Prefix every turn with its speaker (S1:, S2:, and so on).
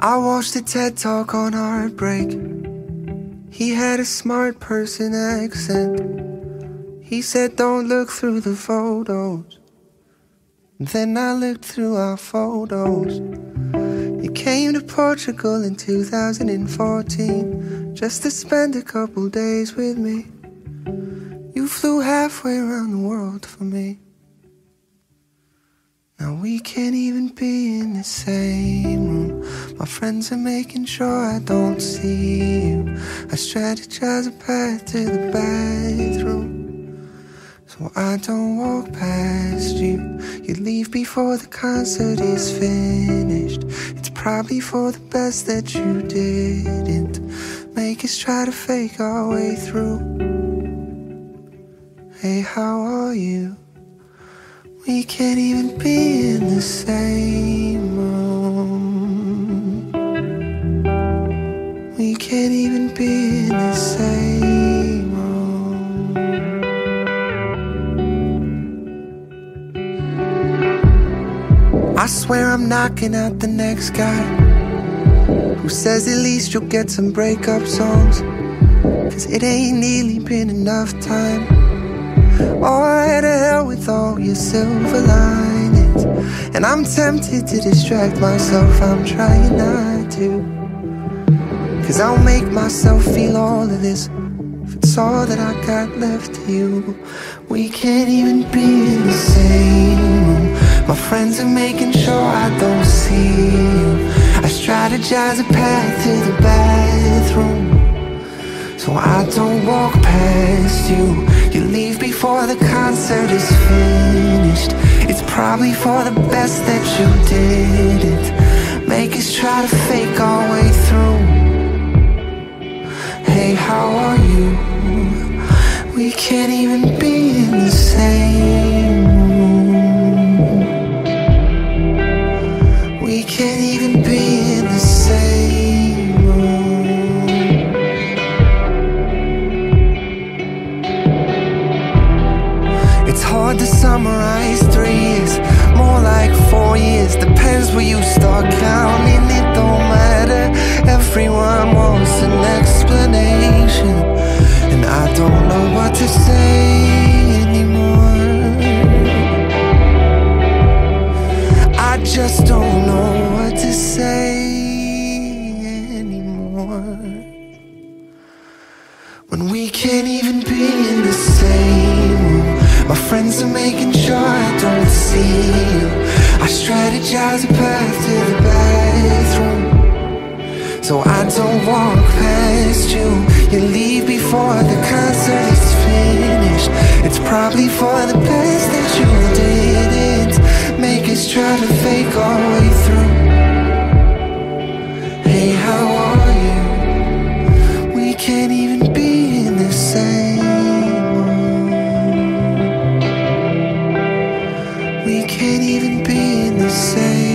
S1: I watched a TED talk on heartbreak. He had a smart person accent. He said, Don't look through the photos. Then I looked through our photos. You came to Portugal in 2014 just to spend a couple days with me. You flew halfway around the world for me. Now we can't even be in the same. My friends are making sure I don't see you. I strategize a path to the bathroom. So I don't walk past you. You leave before the concert is finished. It's probably for the best that you didn't make us try to fake our way through. Hey, how are you? We can't even be in the same swear I'm knocking out the next guy who says at least you'll get some breakup songs. Cause it ain't nearly been enough time. Oh, to hell with all your silver linings. And I'm tempted to distract myself, I'm trying not to. Cause I'll make myself feel all of this. If it's all that I got left to you, we can't even be the same. My friends are making sure I don't see you. I strategize a path to the bathroom. So I don't walk past you You leave before the concert is finished It's probably for the best that you didn't Make us try to fake our way through Hey, how are you? We can't even be in the same So I don't walk past you. You leave before the is It's probably for the best that you didn't Make us try to fake our way through Hey, how are you? We can't even be in the same room. We can't even be in the same